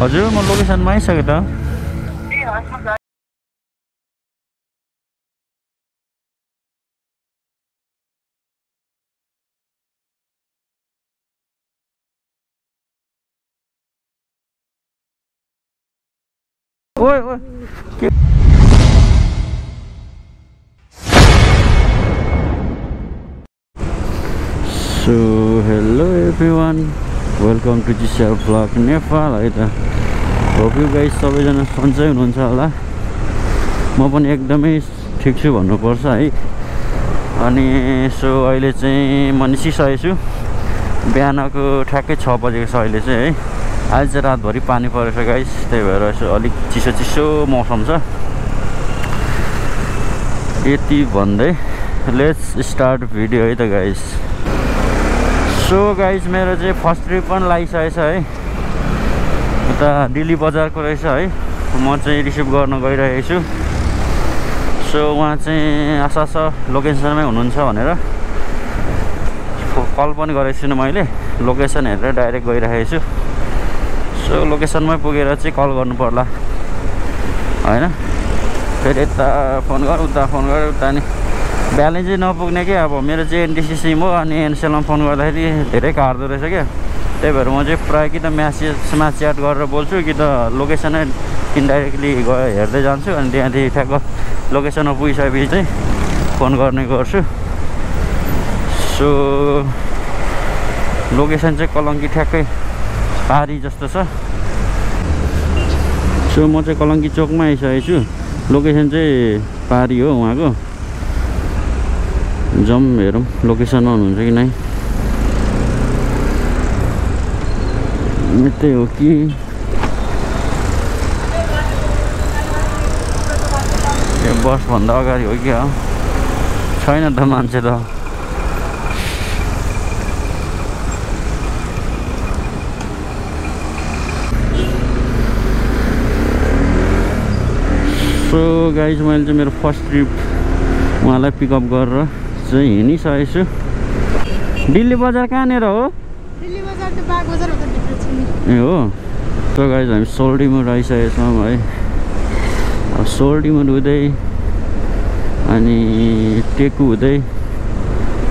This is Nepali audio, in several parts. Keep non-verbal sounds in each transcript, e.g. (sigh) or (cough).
हजुर म लोकेसनमा आइसकेँ त। ओए ओए के? So hello everyone welcome to GCR vlog Nepal है त होप यु गाइस सबैजना सन्चै हुनुहुन्छ होला म पनि एकदमै ठिक छु भन्नुपर्छ है अनि सो अहिले चाहिँ म निस्किसकेको छु बिहानको ठ्याक्कै छ बजेको छ अहिले चाहिँ है अहिले चाहिँ रातभरि पानी परेछ गाइस त्यही भएर यसो अलिक चिसो चिसो मौसम छ यति भन्दै लेट्स स्टार्ट भिडियो है त गाइस सो गाइस मेरो चाहिँ फर्स्ट ट्रिप पनि लागिसकेछ है। उता दिल्ली बजारको रहेछ है। म चाहिँ रिसिभ गर्न गइरहेको छु। सो उहाँ चाहिँ आशा छ लोकेसनमै हुनुहुन्छ भनेर। कल पनि गरेको छुइनँ मैले। लोकेसन हेरेर डाइरेक्ट गइरहेको छु। सो लोकेसनमै पुगेर चाहिँ कल गर्नु पर्ला होइन? फेरि यता फोन गर उता फोन गर उता नि। ब्यालेन्सै नपुग्ने क्या अब मेरो चाहिँ एनटिसी सिम हो अनि एनसेलमा फोन गर्दाखेरि धेरै काट्दो रहेछ क्या त्यही भएर म चाहिँ प्रायः कि त म्यासेजमा च्याट गरेर बोल्छु कि त लोकेसनै इन्डाइरेक्टली गएर हेर्दै जान्छु अनि त्यहाँदेखि ठ्याक्क लोकेसनमा पुगिसकेपछि चाहिँ फोन गर्ने गर्छु। सो लोकेसन चाहिँ कलङ्की ठ्याक्कै पारी जस्तो छ। सो म चाहिँ कलङ्की चोकमा आइसकेको छु लोकेसन चाहिँ पारी हो उहाँको। जाउँ हेरौँ लोकेसनमा हुनुहुन्छ कि नै? यतै हो कि? बसभन्दा अगाडि हो क्या छैन त मान्छे त। सो गाइज मैले चाहिँ मेरो फर्स्ट ट्रिप उहाँलाई पिकअप गरेर चाहिँ हिँडिसकेको छु दिल्ली बजार कहाँनिर हो? ए हो? सो गाइज हामी सोल्डीमा आइसकेको छौँ है। अब सोल्डीमा हुँदै अनि टेकु हुँदै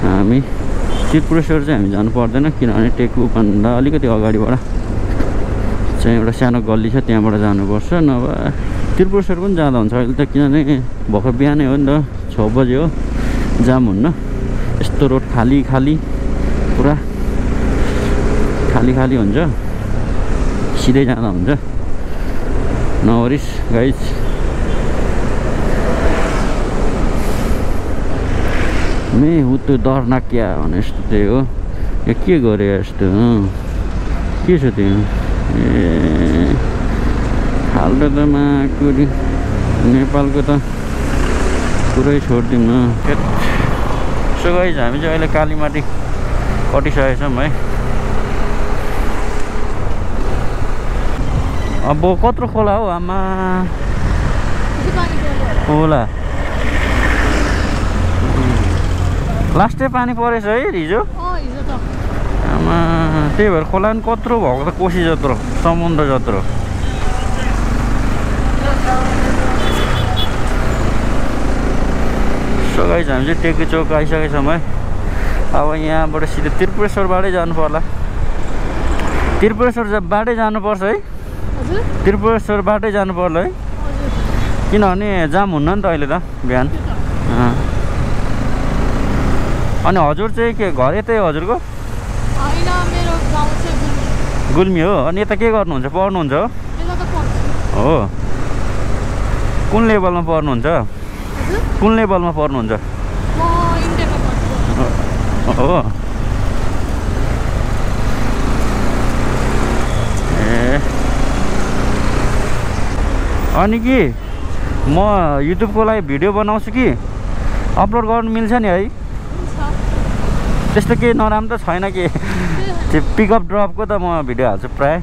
हामी त्रिपुरेश्वर चाहिँ हामी जानु पर्दैन किनभने टेकुभन्दा अलिकति अगाडिबाट चाहिँ एउटा सानो गल्ली छ त्यहाँबाट जानुपर्छ। नभए त्रिपुरेश्वर पनि जाँदा हुन्छ अहिले त किनभने भर्खर बिहानै हो नि त छ बजे हो। जाम हुन्न। यस्तो रोड खाली खाली पुरा खाली खाली हुन्छ। सिधै जाँदा हुन्छ। नवरिस गाइज मे ऊ त्यो डरना क्या भने जस्तो त्यही हो। ए के गरे यस्तो के छ त्यो? ए फाल्टो त माकुरी। नेपालको त पुरै छोडिदिउँ सो गाइज हामी चाहिँ अहिले कालीमाटी कटिसकेको छौँ है। अब कत्रो खोला हो आमा? खोला। लास्टै पानी परेछ है हिजो। आमा त्यही भएर खोला पनि कत्रो भएको त कोसी जत्रो समुद्र जत्रो। सो गाइज हामी चाहिँ टेकी चौक आइसकेको छौँ है अब यहाँबाट सिधै त्रिपुरेश्वरबाटै जानु पर्ला। त्रिपुरेश्वरबाटै जानुपर्छ है। हजुर। त्रिपुरेश्वरबाटै जानु पर्ला है। किनभने जाम हुन्न नि त अहिले त बिहान। अनि हजुर चाहिँ के घर यतै हो हजुरको? गुल्मी। हो। अनि यता के गर्नुहुन्छ? पढ्नुहुन्छ हो? कुन लेभलमा पढ्नुहुन्छ? कुन लेभलमा पढ्नुहुन्छ हो। ए। अनि कि म युट्युबको लागि भिडियो बनाउँछु कि? अपलोड गर्नु मिल्छ नि है। त्यस्तो केही नराम्रो त छैन कि। त्यो पिकअप ड्रपको त म भिडियो हाल्छु प्रायः।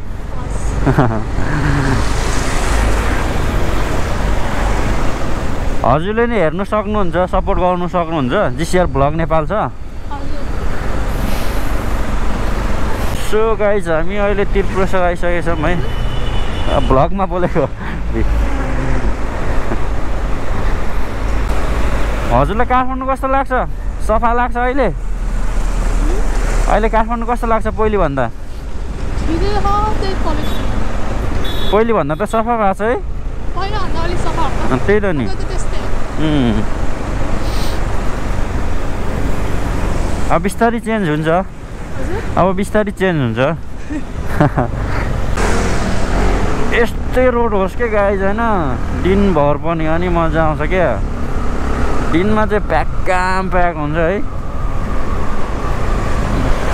(laughs) हजुरले नि हेर्नु सक्नुहुन्छ सपोर्ट गर्नु सक्नुहुन्छ। जिसिआर भ्लग नेपाल छ। सो गाइज हामी अहिले त्रिपुरेश्वर आइसकेको छौँ है। भ्लगमा बोलेको। हजुरलाई काठमाडौँ कस्तो लाग्छ? सफा लाग्छ अहिले? अहिले काठमाडौँ कस्तो लाग्छ पहिलेभन्दा? पहिलेभन्दा त सफा भएको छ है। त्यही त नि त्यो त त्यस्तै उम्। अब बिस्तारै चेन्ज हुन्छ। अब बिस्तारै चेन्ज हुन्छ। (laughs) यस्तै रोड होस् क्या गाइज होइन? दिनभर पनि अनि मजा आउँछ क्या। दिनमा चाहिँ प्याकाम प्याक हुन्छ है।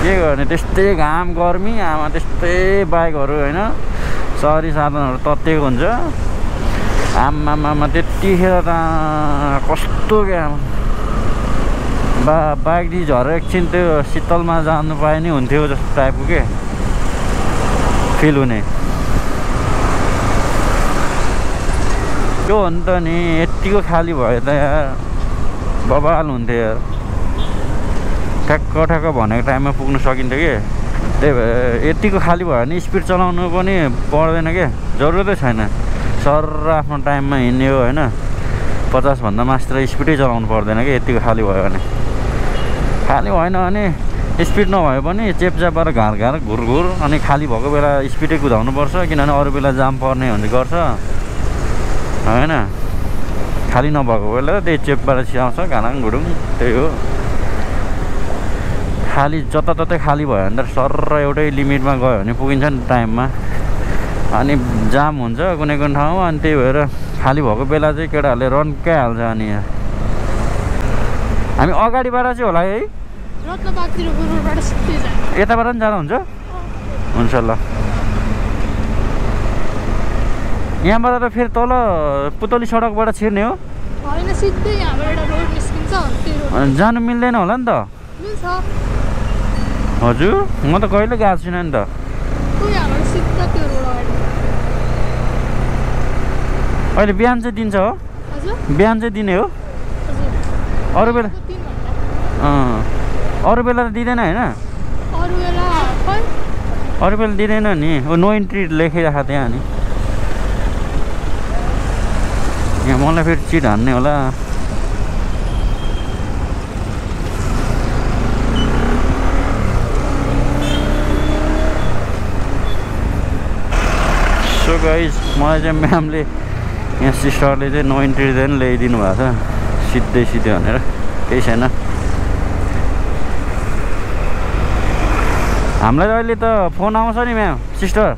के गर्ने त्यस्तै घाम गर्मी आमा त्यस्तै बाइकहरू होइन? सहरी साधनहरू तत्तिएको हुन्छ। आमामामा त्यतिखेर त कस्तो क्या? बा बाइकदेखि झरेर एकछिन त्यो शीतलमा जानु पाए नि हुन्थ्यो जस्तो टाइपको के? फिल हुने। त्यो हो नि त नि यत्तिको खाली भयो त यार। बबाल हुन्थ्यो यार। ठ्याक्क ठ्याक्क भनेको टाइममा पुग्नु सकिन्थ्यो कि? त्यही भएर यत्तिको खाली भयो भने स्पिड चलाउनु पनि पर्दैन क्या जरुरतै छैन। सर आफ्नो टाइममा हिँड्ने हो होइन। पचासभन्दा मास्टर स्पिडै चलाउनु पर्दैन कि यत्तिको खाली भयो भने। खाली भएन भने स्पिड नभए पनि चेपचापबाट घार घार घुर घुर अनि खाली भएको बेला स्पिडै कुदाउनु पर्छ किनभने अरू बेला जाम पर्ने हुन्छ गर्छ। होइन? खाली नभएको बेला त्यही चेपबाट छिराउँछ घानाङ घुडुङ त्यही हो। खाली जताततै खाली भयो भने त सर एउटै लिमिटमा गयो भने पुगिन्छ नि टाइममा। अनि जाम हुन्छ कुनै कुनै ठाउँमा अनि त्यही भएर खाली भएको बेला चाहिँ केटाहरूले रन्काइ हाल्छ अनि। यहाँ हामी अगाडिबाट चाहिँ होला है? यताबाट पनि जाँदा हुन्छ हुन्छ ल यहाँबाट त फेरि तल पुतली सडकबाट छिर्ने हो। जानु मिल्दैन होला नि त। हजुर म त कहिले गएको छुइनँ नि तँ यहाँबाट सिधा त्यो रोड अगाडि अहिले बिहान चाहिँ दिन्छ हो? बिहान चाहिँ दिने हो? अरू बेला? अरू बेला त दिँदैन होइन? अरू बेला दिँदैन नि। नो इन्ट्री लेखिरहेको त्यहाँ नि यहाँ मलाई फेरि चिट हान्ने होला। सो गाइज मलाई चाहिँ म्यामले यहाँ सिस्टरले चाहिँ नो इन्ट्री चाहिँ ल्याइदिनु भएको छ सिधै सिधै भनेर केही छैन हामीलाई त अहिले त फोन आउँछ नि म्याम सिस्टर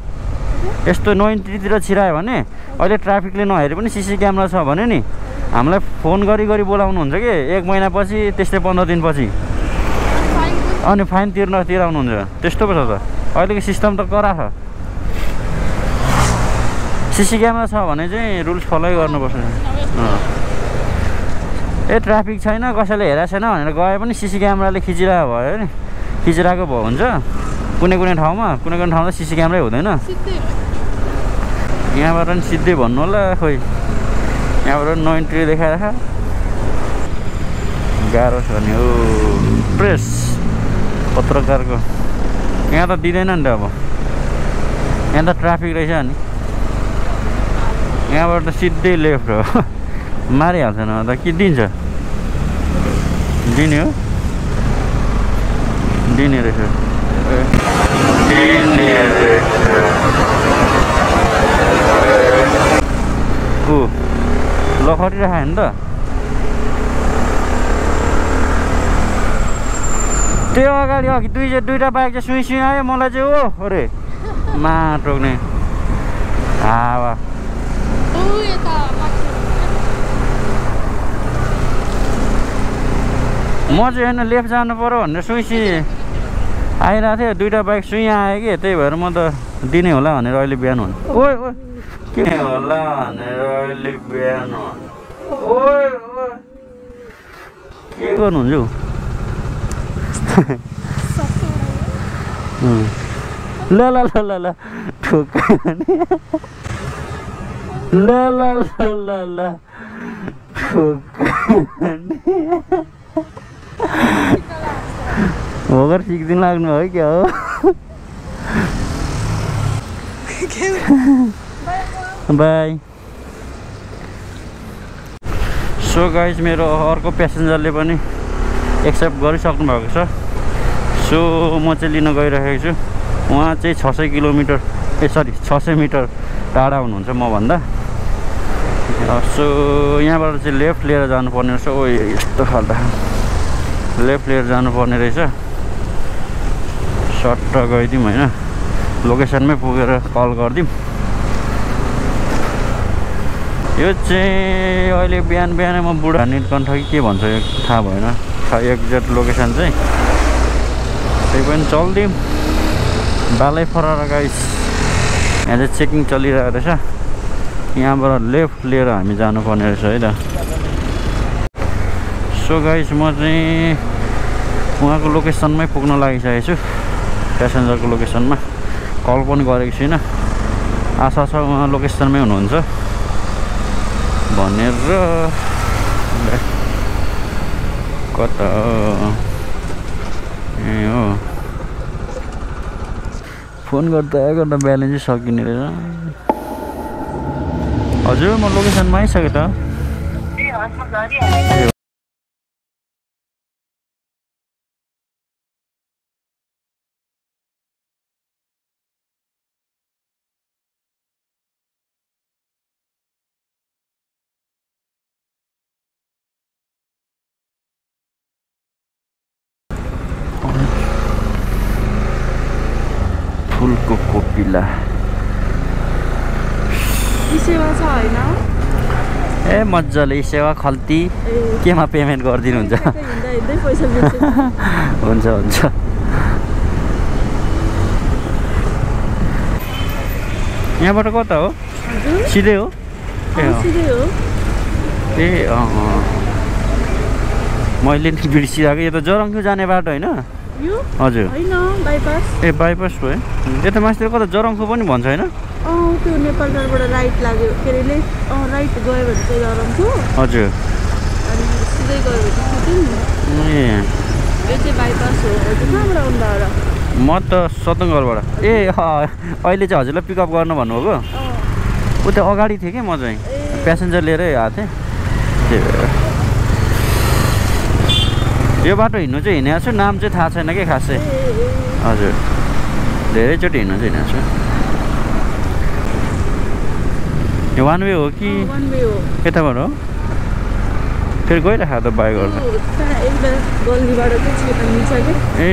यस्तो नो इन्ट्रीतिर छिरायो भने अहिले ट्राफिकले नहेरे पनि सिसी क्यामेरा छ भने नि हामीलाई फोन गरी गरी बोलाउनुहुन्छ कि? एक महिनापछि त्यस्तै पन्ध्र दिनपछि। अनि फाइन तिर्न तिराउनुहुन्छ। त्यस्तो पो छ त। अहिलेको सिस्टम त कडा छ। सिसी क्यामेरा छ भने चाहिँ रुल्स फलो गर्नुपर्छ। ए ट्राफिक छैन कसैले हेरेको छैन भनेर गए पनि सिसी क्यामेराले खिचिरहेको भयो नि। खिचिरहेको भयो हुन्छ। कुनै कुनै ठाउँमा कुनै कुनै ठाउँमा सिसी क्यामेरै हुँदैन। यहाँबाट पनि सिधै भन्नु होला खोइ। यहाँबाट नो इन्ट्री देखाएर गाह्रो छ नि हो। प्रेस पत्रकारको। यहाँ त दिँदैन नि त अब। यहाँ त ट्राफिक रहेछ नि। यहाँबाट त सिधै लेफ्ट हो। (laughs) मारिहाल्छ न त कि दिन्छ? दिने हो। दिने रहेछ। ऊ लखटिरहेको नि त। त्यो अगाडि अघि दुई दुईवटा बाइक चाहिँ सुई सुई आयो मलाई चाहिँ हो अरे। मा टोक्ने हावा म चाहिँ होइन लेफ्ट जानु पऱ्यो भनेर सुई आइरहेको थियो दुइटा बाइक सुई आयो कि त्यही भएर म त दिने होला भनेर अहिले बिहान हुनु ओइ के होला भनेर अहिले बिहान के गर्नुहुन्छ हौ। ल ल ल ल भने ल ल ल ल भोगर सिक्दिन लाग्नु हो क्या हो? बाई सो गाइज मेरो अर्को प्यासेन्जरले पनि एक्सेप्ट गरिसक्नु भएको छ। सो म चाहिँ लिन गइरहेको छु। उहाँ चाहिँ छ सय किलोमिटर ए सरी छ सय मिटर टाढा हुनुहुन्छ मभन्दा। सो यहाँबाट चाहिँ लेफ्ट लिएर जानुपर्ने रहेछ। ओ यस्तो खाल्टा लेफ्ट लिएर जानुपर्ने रहेछ। सट्ट गइदिउँ होइन? लोकेसनमै पुगेर कल गरिदिउँ। यो चाहिँ अहिले बिहान बिहानै म बुढा निलकण्ठ कि के भन्छ यो? थाहा भएन। एक्ज्याक्ट लोकेसन चाहिँ। त्यही पनि चलिदिउँ। बालै फरार गाइस यहाँ चाहिँ चेकिङ चलिरहेको रहेछ। यहाँबाट लेफ्ट लिएर हामी जानुपर्ने रहेछ है त सो गाइस म चाहिँ उहाँको लोकेसनमै पुग्न लागिसकेको छु प्यासेन्जरको लोकेसनमा। कल पनि गरेको छुइनँ। आशा छ उहाँ लोकेसनमै हुनुहुन्छ। भनेर कता? ए हो। फोन गर्दा गर्दा ब्यालेन्सै सकिने रहेछ। हजुर म लोकेसनमा आइसकेँ त। ए, फुलको कोपिला। ए मजाले सेवा खल्ती केमा पेमेन्ट गरिदिनुहुन्छ? बिर्सेँ। (laughs) हुन्छ हुन्छ। यहाँबाट कता हो? सिधै हो? ए अँ। मैले नि बिर्सिरहेको यो त जरङ्क्यु जाने बाटो होइन? हजुर। ए बाइपास भयो। यता मास्तिर कता जरङ्खु पनि भन्छ होइन? अँ त्यो नेपालबाट राइट लाग्यो। के अरे लेफ्ट अँ राइट गयो भने चाहिँ गरमको हजुर। अनि सिधै गयो भने। ए। यो चाहिँ बाइपास हो। हजुर कहाँबाट आउँदा होला? म त सतङ्गरबाट ए अहिले चाहिँ हजुरलाई पिकअप गर्नु भन्नुभएको? अँ। उता अगाडि थिएँ कि म चाहिँ? प्यासेन्जर लिएरै आएको थिएँ। यो बाटो हिँड्नु चाहिँ हिँडेको छु। नाम चाहिँ थाहा छैन कि खासै। हजुर। धेरैचोटि हिँड्नु चाहिँ हिँडेको छु। यो वान वे हो कि यताबाट हो। फेरि गइरहेको त बाइक गर्दा त्यो कहाँ एउटा गल्लीबाट चाहिँ छिटो मिल्छ कि ए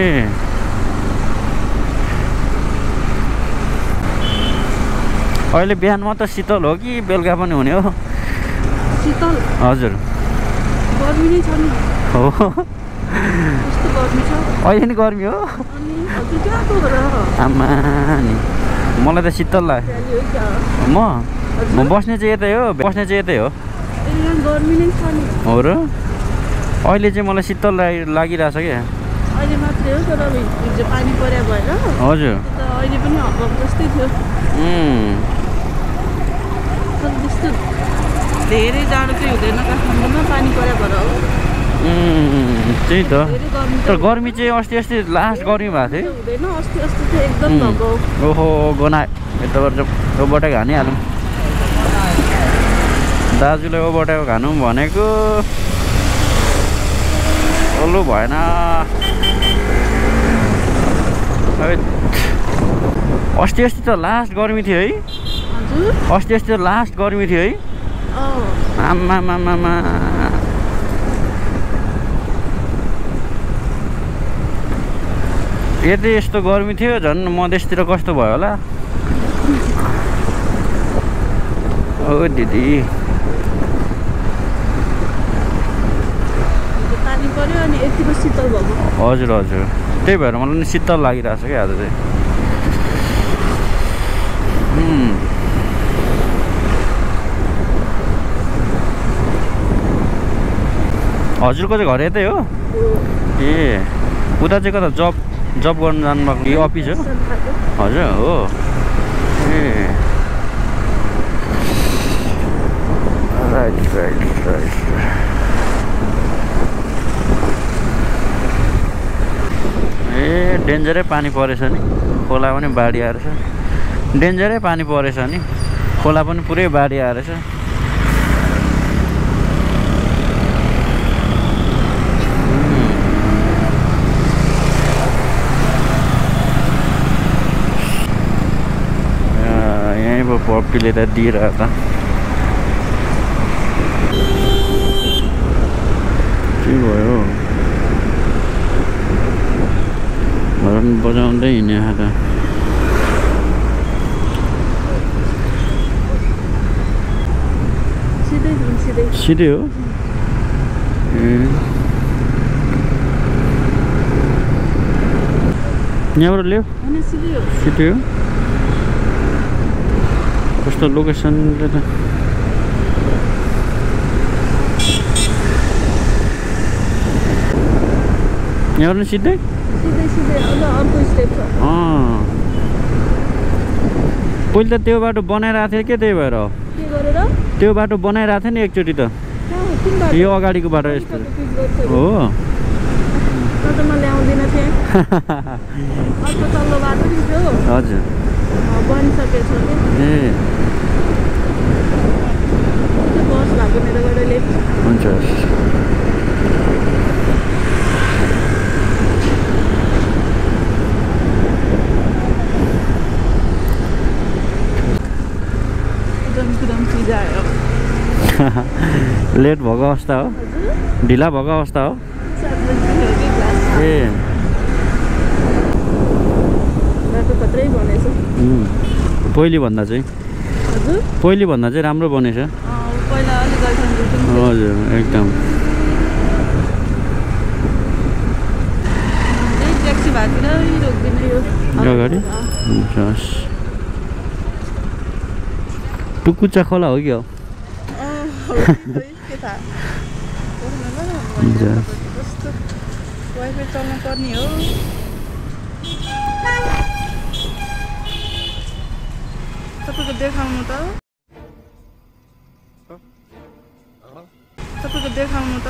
अहिले बिहान मात्र शीतल हो कि बेलुका पनि हुने हो? शीतल? हजुर। हो। अहिले नि गर्मी हो। आमा नि मलाई त शीतल लाग्यो। म? बस्ने चाहिँ यतै हो बस्ने चाहिँ यतै हो हो र अहिले चाहिँ मलाई शीतल लागि लागिरहेछ क्या। हजुर। धेरै जाडो चाहिँ हुँदैन काठमाडौँमा पानी पर्या भएर हो। उम्, त्यही त। तर गर्मी चाहिँ अस्ति अस्ति लास्ट गर्मी भएको थियो। ओहो गना यताबाट ओभरटेक हानिहालौँ दाजुले ओभरटेक हानौँ भनेको। ओल्लो भएन। अस्ति अस्ति त लास्ट गर्मी थियो है। अस्ति अस्ति त लास्ट गर्मी थियो है। आमामामामा यदि यस्तो गर्मी थियो झन् मधेसतिर कस्तो भयो होला? ओ दिदी हिजो पानी पर्यो अनि यतिको शीतल हजुर हजुर। त्यही भएर मलाई नि शीतल लागिरहेको छ क्या आज चाहिँ। हजुरको चाहिँ घर यतै हो? ए उता चाहिँ कता जब जब गर्नु जानुभएको कि अफिस हो? हजुर हो। ए। राइट राइट राइट ए डेन्जरै पानी परेछ नि। खोला पनि बाढी आएर छ डेन्जरै पानी परेछ नि। खोला पनि पुरै बाढी आएर छ यहीँ पो पप्पीले त दिइरह त के भयो हरन बजाउँदै हिँड्ने त सिधै हो? ए। यहाँबाट ल्याऊ। होइन सिधै हो। सिधै हो? कस्तो लोकेसनले त यहाँबाट नि सिधै अँ पहिले त त्यो बाटो बनाइरहेको थियो क्या त्यही भएर। के त्यो बाटो बनाइरहेको थियो नि एकचोटि त यो अगाडिको बाटो यस्तो हो थिएँ हजुर कि ए हुन्छ लेट भएको अवस्था हो। ढिला भएको अवस्था हो। ए। पहिलेभन्दा चाहिँ। पहिलेभन्दा चाहिँ राम्रो बनेछ। हजुर एकदम। अगाडि? हस्। टुकुच्चा खोला हो कि हो? कस्तो वाइफाई चल्नु पर्ने हो तपाईँको देखाउनु त तपाईँको देखाउनु त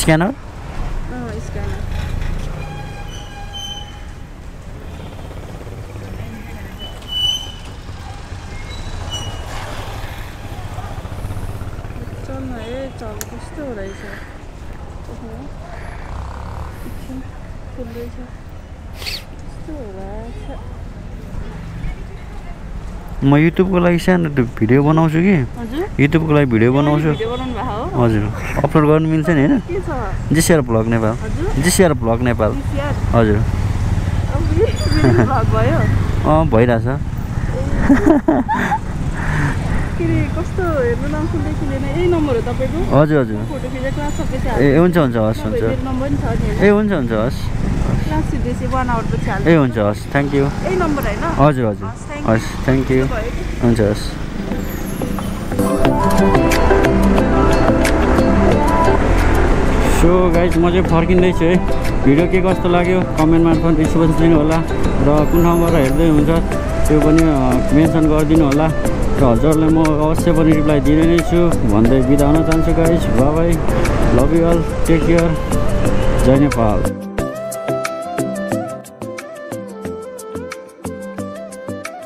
स्क्यानर स्क्यानर चल्न ए चल कस्तो रहेछ ओहो एकछिन फुल्दैछ कस्तो होला। म युट्युबको लागि सानो भिडियो बनाउँछु कि युट्युबको लागि भिडियो बनाउँछु हजुर अपलोड गर्नु मिल्छ नि होइन GCR vlog Nepal GCR vlog Nepal? हजुर अँ भइरहेछ के अरे कस्तो हेर्नु नाम सुन्दै लिएन यही नम्बर हो तपाईँको? हजुर हजुर। फोटो खिचेर क्लास सकेपछि ए हुन्छ हुन्छ हस् हुन्छ। मेरो नम्बर नि छ नि ए हुन्छ हुन्छ हस्। क्लास सिधेपछि वान आवर पछि हाल्छ। ए हुन्छ हस् थ्याङ्क यू यही नम्बर होइन? हजुर हजुर। हस् थ्याङ्क यू हुन्छ हस्। सो गाइज म चाहिँ फर्किँदैछु है। भिडियो के कस्तो लाग्यो? कमेन्ट मार्फत रेस्पोन्स दिनु होला र कुन ठाउँबाट हेर्दै हुन्छ त्यो पनि मेन्सन गरिदिनु होला र हजुरहरूलाई म अवश्य पनि रिप्लाई दिने नै छु। भन्दै बिदा हुन चाहन्छु guys bye love you all take care Jay Nepal